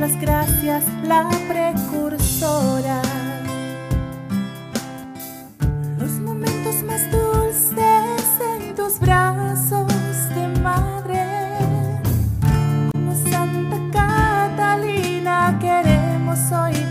las gracias, la precursora. Los momentos más dulces en tus brazos de madre. Como Santa Catalina queremos hoy